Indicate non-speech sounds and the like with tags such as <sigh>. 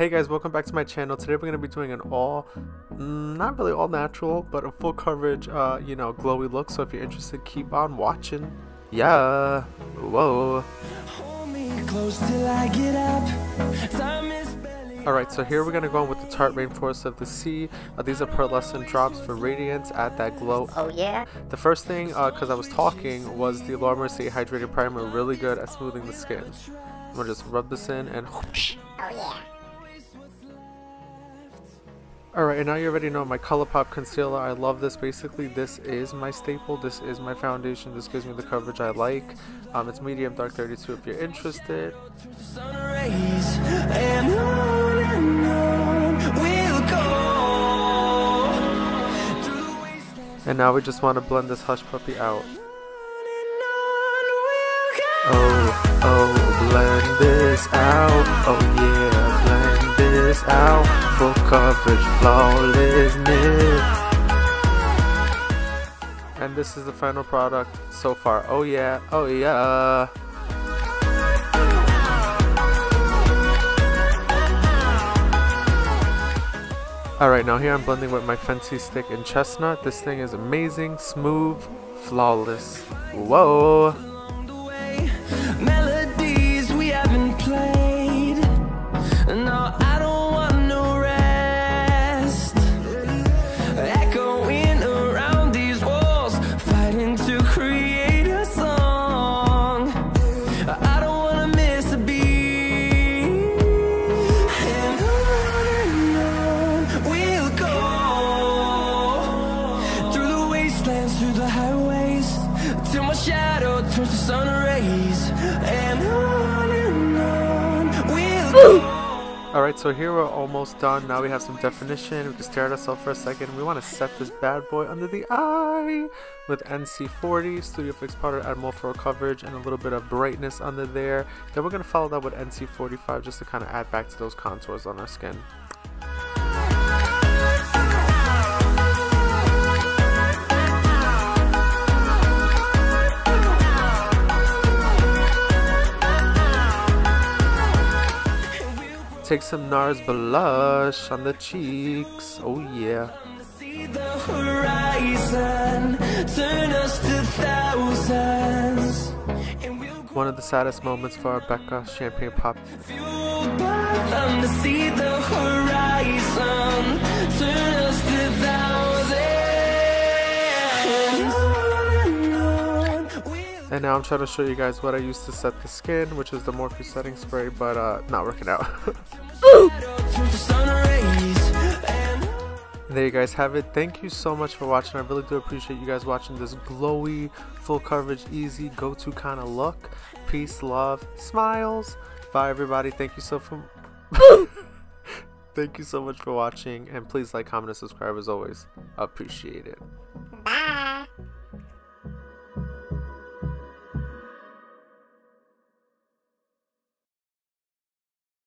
Hey guys, welcome back to my channel. Today we're going to be doing an all, mm, not really all natural, but a full coverage, uh, you know, glowy look. So if you're interested, keep on watching. Yeah. Whoa. Alright, so here we're going to go in with the Tarte Rainforest of the Sea. Uh, these are pearlescent drops for radiance, add that glow. Oh yeah? The first thing, because uh, I was talking, was the Laura Mercier Hydrated Primer really good at smoothing the skin. I'm going to just rub this in and whoosh. Oh yeah. Alright, and now you already know my ColourPop Concealer. I love this. Basically, this is my staple. This is my foundation. This gives me the coverage I like. Um, it's medium dark 32 if you're interested. And now we just want to blend this Hush Puppy out. Oh, oh, blend this out. Oh yeah, out. Full coverage, flawlessness. And this is the final product so far. Oh yeah, oh yeah. Alright, now here I'm blending with my Fenty Stick in Chestnut. This thing is amazing, smooth, flawless. Whoa! Turns to sun rays and on and on we'll Alright, so here we're almost done. Now we have some definition. We can stare at ourselves for a second. We want to set this bad boy under the eye with NC40, Studio Fix Powder, add more for coverage and a little bit of brightness under there. Then we're going to follow that with NC45 just to kind of add back to those contours on our skin. Take some NARS blush on the cheeks. Oh yeah. One of the saddest moments for Becca Champagne Pop. And now I'm trying to show you guys what I used to set the skin, which is the Morphe setting spray, but uh, not working out. <laughs> there you guys have it. Thank you so much for watching. I really do appreciate you guys watching this glowy, full coverage, easy, go-to kind of look. Peace, love, smiles. Bye everybody. Thank you so for <laughs> Thank you so much for watching and please like, comment, and subscribe as always. Appreciate it.